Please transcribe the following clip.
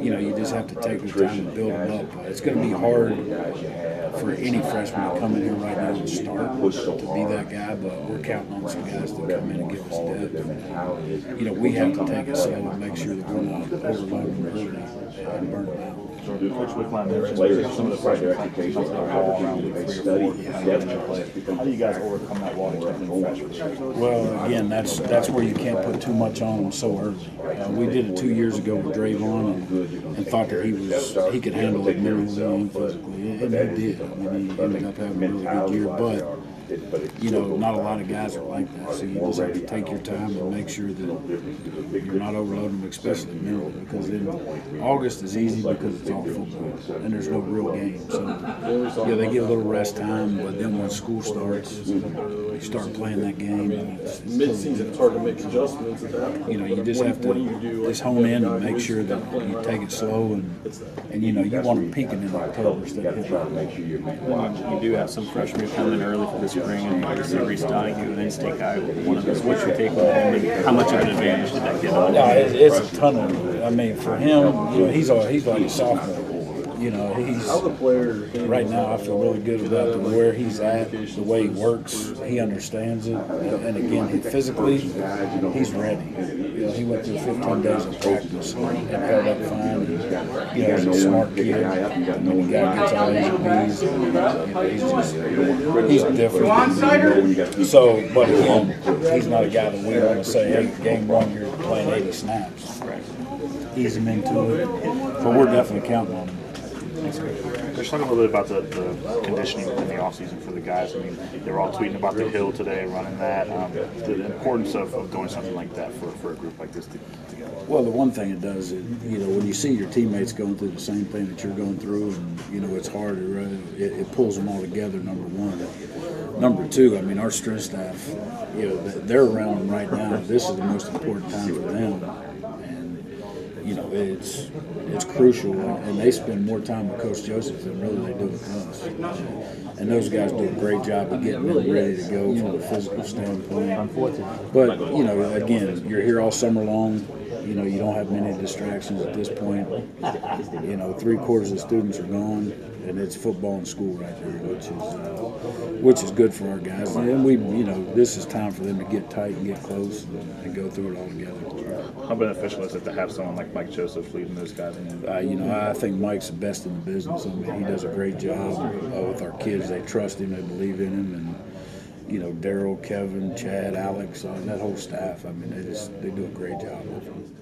you know, you just have to take the time to build them up. It's going to be hard for any freshman to come in here right now and start to be that guy, but we're counting on some guys to come in and give us depth. And, you know, we have to take it slow and make sure that we're not overloading early and burn out. Coach Wickline mentioned some of the freshmen practice the ball around week three or four, kind of getting into play. How do you guys overcome that wall expecting freshmen? Well, again, that's that's where you can't put too much on them so early. Uh, we did it two years ago with Dravon and, and thought that he was he could handle it mentally and physically, and he did. I mean, he ended up having a really good year, but you know, not a lot of guys are like that. So you just have to take your time and make sure that you're not overloading them, especially mentally, because then August is easy because it's all football and there's no real game. So yeah, they get a little rest time, but then when school starts, you start playing that game. And it's, it's Mid-season, it's hard to make adjustments at that point. you know, you just have What do you do? to just hone in and make sure that you take it slow and, and you know, you want to them peaking in October instead of hitting. You do have some freshmen who come in early for the and obviously Reese Donahue, an in-state guy, one of those. What's your take on him, how much of an advantage did that give him? No, it's, it's a ton of. I mean, for him, you know, he's a, he's like a sophomore. You know, he's How the player right now. I feel really good about the, where he's at, the way he works. He understands it, and again, he, physically, he's ready. You know, he went through 15 days of practice and held up fine. And, you know, he's a smart kid. And when the guy gets all A's and B's, and, you know, he's just he's different. So, but again, he's not a guy that we want to say, hey, game one, you're playing 80 snaps. Ease him into it, but we're definitely counting on him. Let's talk a little bit about the, the conditioning within the offseason for the guys. I mean, they're all tweeting about the hill today, running that. Um, the importance of, of doing something like that for, for a group like this to, together. Well, the one thing it does is, you know, when you see your teammates going through the same thing that you're going through, and you know it's hard. It, it pulls them all together. Number one. Number two, I mean, our strength staff, you know, they're around them right now. This is the most important time for them, and you know, it's it's crucial, and they spend more time with Coach Joseph than really they do with us. And those guys do a great job of getting them ready to go from a physical standpoint. But you know, again, you're here all summer long. You know, you don't have many distractions at this point. You know, three quarters of the students are gone, and it's football and school right there, which is uh, which is good for our guys. And we, you know, this is time for them to get tight and get close and, and go through it all together. How beneficial is it to have someone like Mike Joseph leading those guys? in? Uh, you know, I think Mike's the best in the business. I mean, he does a great job uh, with our kids. They trust him, they believe in him, and you know, Daryl, Kevin, Chad, Alex, uh, that whole staff. I mean, they just they do a great job with him.